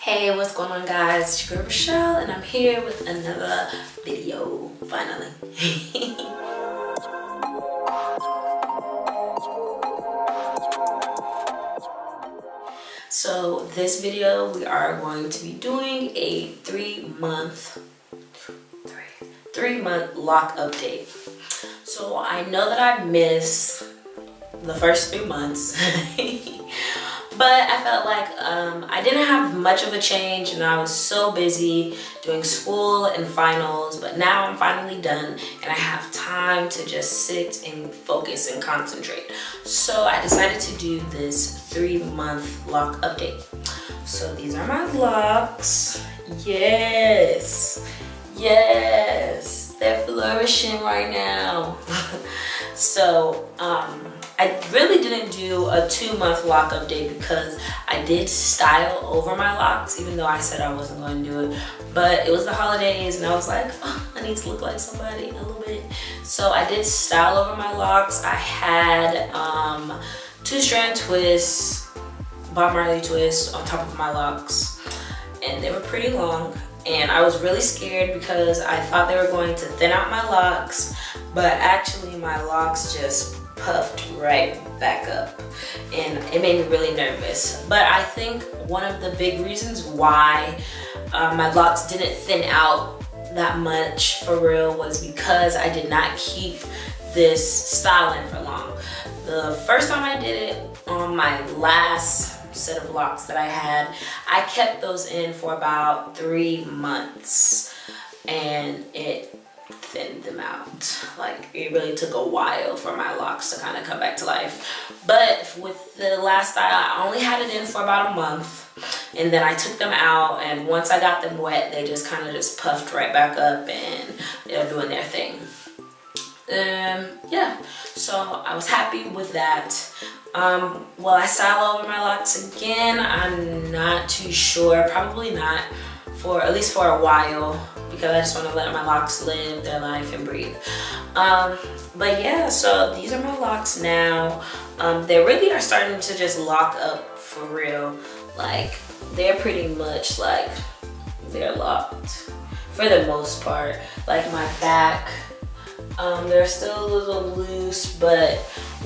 Hey, what's going on guys? It's your girl Rachelle and I'm here with another video, finally. so this video, we are going to be doing a three month, three, three month lock update. So I know that I missed the first three months. but I felt like um, I didn't have much of a change and I was so busy doing school and finals but now I'm finally done and I have time to just sit and focus and concentrate. So I decided to do this three month lock update. So these are my locks. Yes. Yes. They're flourishing right now so um I really didn't do a two month lock update because I did style over my locks even though I said I wasn't going to do it. But it was the holidays and I was like, oh, I need to look like somebody a little bit. So I did style over my locks. I had um, two strand twists, Bob Marley twists on top of my locks and they were pretty long and I was really scared because I thought they were going to thin out my locks but actually my locks just puffed right back up and it made me really nervous. But I think one of the big reasons why uh, my locks didn't thin out that much for real was because I did not keep this styling for long. The first time I did it on my last set of locks that I had, I kept those in for about three months and it thinned them out. Like it really took a while for my locks to kind of come back to life. But with the last style, I only had it in for about a month. And then I took them out and once I got them wet, they just kind of just puffed right back up and they're doing their thing. Um, yeah, so I was happy with that. Um, will I style over my locks again? I'm not too sure, probably not for at least for a while because I just want to let my locks live their life and breathe. Um, but yeah, so these are my locks now. Um, they really are starting to just lock up for real. Like they're pretty much like they're locked for the most part. Like my back, um, they're still a little loose, but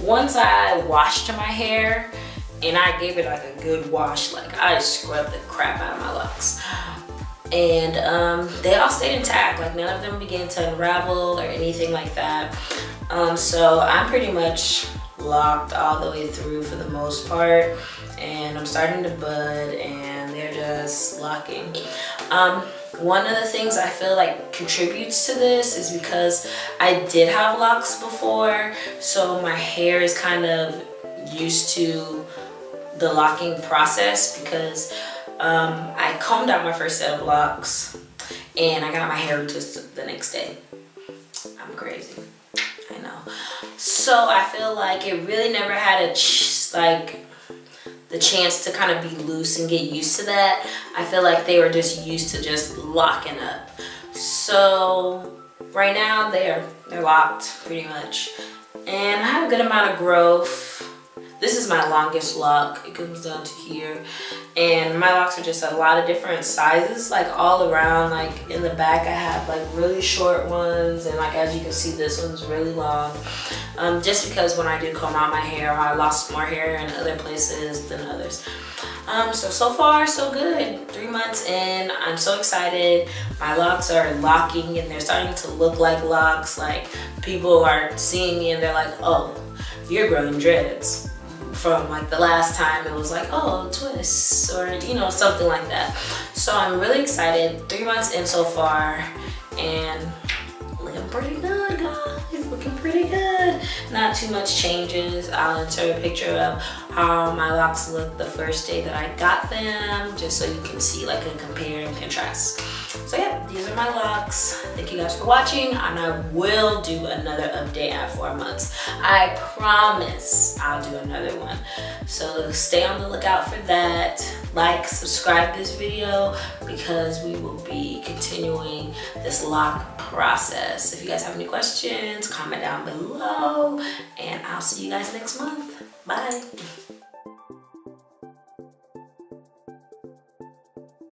once I washed my hair and I gave it like a good wash, like I scrubbed the crap out of my locks and um, they all stayed intact. Like none of them began to unravel or anything like that. Um, so I'm pretty much locked all the way through for the most part. And I'm starting to bud and they're just locking. Um, one of the things I feel like contributes to this is because I did have locks before. So my hair is kind of used to the locking process because um, I combed out my first set of locks and I got my hair twisted the next day. I'm crazy, I know. So I feel like it really never had a, like, the chance to kind of be loose and get used to that. I feel like they were just used to just locking up. So right now they're, they're locked pretty much. And I have a good amount of growth. This is my longest lock. It comes down to here. And my locks are just a lot of different sizes like all around. Like in the back I have like really short ones. And like as you can see this one's really long. Um, just because when I do comb out my hair I lost more hair in other places than others. Um, so so far so good. Three months in I'm so excited. My locks are locking and they're starting to look like locks. Like people are seeing me and they're like oh you're growing dreads from like the last time it was like oh twists or you know something like that. So i'm really excited. Three months in so far and looking pretty good guys. Looking pretty good. Not too much changes. I'll insert a picture of how my locks looked the first day that i got them just so you can see like a compare and contrast so yeah, these are my locks. Thank you guys for watching and I will do another update at four months. I promise I'll do another one. So stay on the lookout for that. Like, subscribe this video because we will be continuing this lock process. If you guys have any questions, comment down below and I'll see you guys next month. Bye.